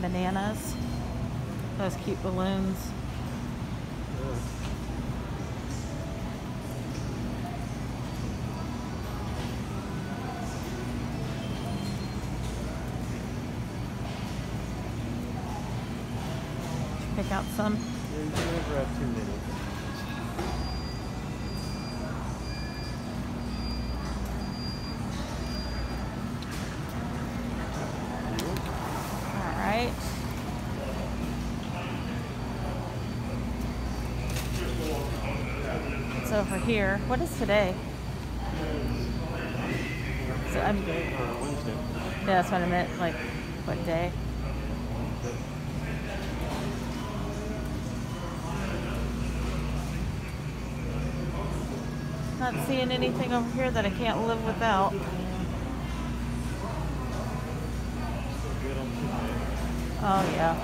bananas. Those cute balloons. Pick out some. Yeah, right. It's over here. What is today? So I'm, yeah, that's what I meant. Like, what day? Not seeing anything over here that I can't live without. Oh yeah.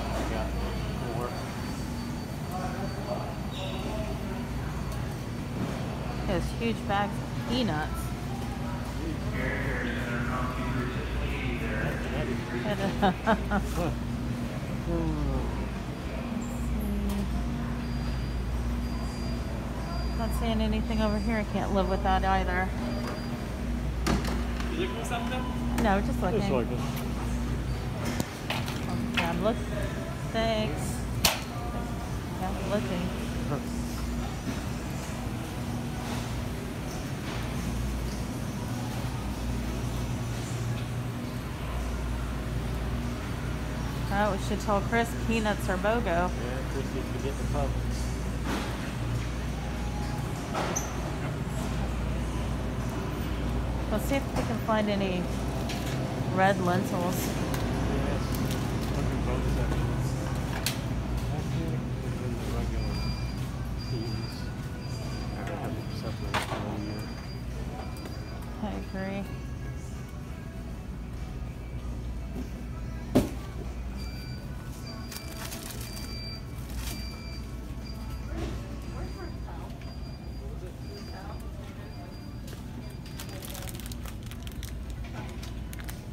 I got huge bags of peanuts. Not seeing anything over here. I can't live without either. You looking for something? No, just looking. Just like this. Yeah, I'm look. Thanks. Yeah, looking. Oh, we should tell Chris peanuts are BOGO. Yeah, Chris needs to get the pup. Let's see if we can find any red lentils.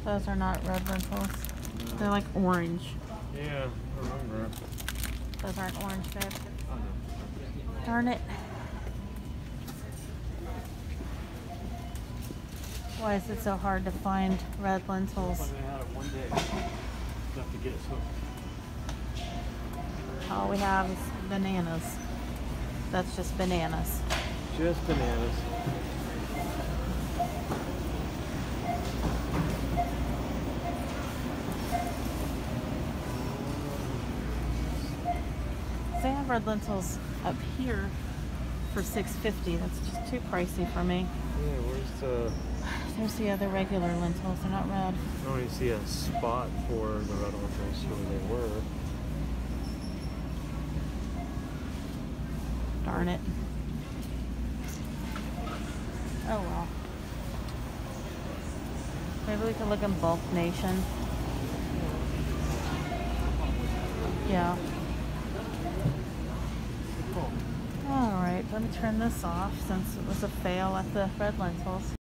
Those are not red lentils. They're like orange. Yeah, I remember. Those aren't orange, babe. Darn it. Why is it so hard to find red lentils? But I had it one day. Enough to get us hooked. All we have is bananas. That's just bananas. Just bananas. They have red lentils up here for six fifty. That's just too pricey for me. Yeah, where's the? There's the other regular lentils. They're not red. I don't even see a spot for the red lentils where they were. Darn it. Oh well. Maybe we can look in Bulk Nation. Yeah. Turn this off since it was a fail at the red lentils.